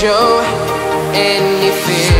show any fear.